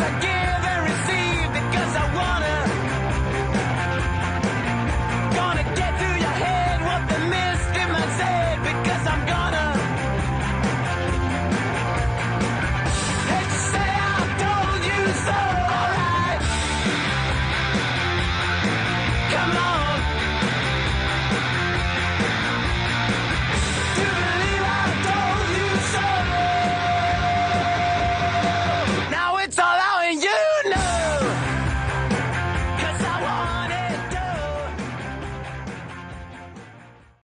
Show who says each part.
Speaker 1: again.